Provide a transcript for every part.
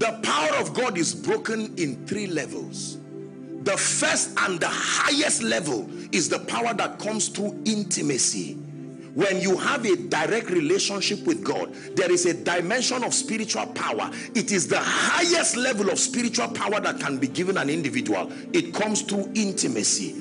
The power of God is broken in three levels. The first and the highest level is the power that comes through intimacy. When you have a direct relationship with God, there is a dimension of spiritual power. It is the highest level of spiritual power that can be given an individual. It comes through intimacy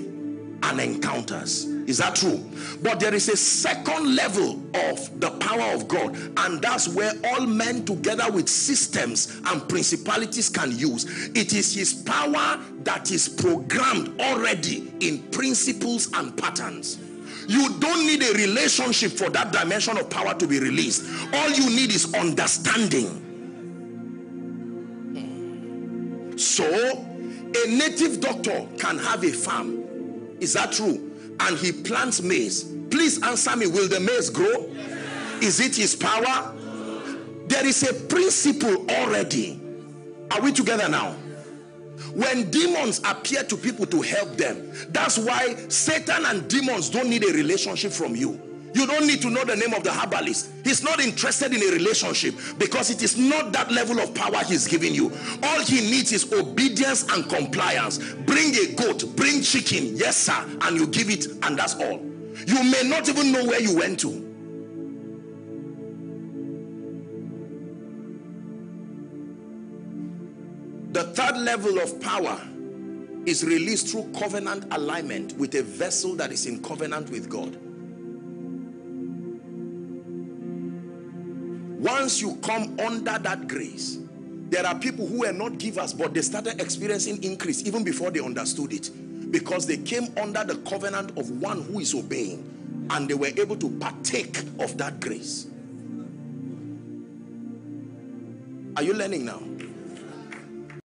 and encounters. Is that true? But there is a second level of the power of God, and that's where all men, together with systems and principalities, can use. It is His power that is programmed already in principles and patterns. You don't need a relationship for that dimension of power to be released. All you need is understanding. So, a native doctor can have a farm. Is that true? And he plants maize. Please answer me, will the maize grow? Is it his power? There is a principle already. Are we together now? When demons appear to people to help them, that's why Satan and demons don't need a relationship from you. You don't need to know the name of the herbalist. He's not interested in a relationship because it is not that level of power he's giving you. All he needs is obedience and compliance. Bring a goat, bring chicken, yes sir, and you give it and that's all. You may not even know where you went to. The third level of power is released through covenant alignment with a vessel that is in covenant with God. Once you come under that grace, there are people who were not givers, but they started experiencing increase even before they understood it. Because they came under the covenant of one who is obeying. And they were able to partake of that grace. Are you learning now?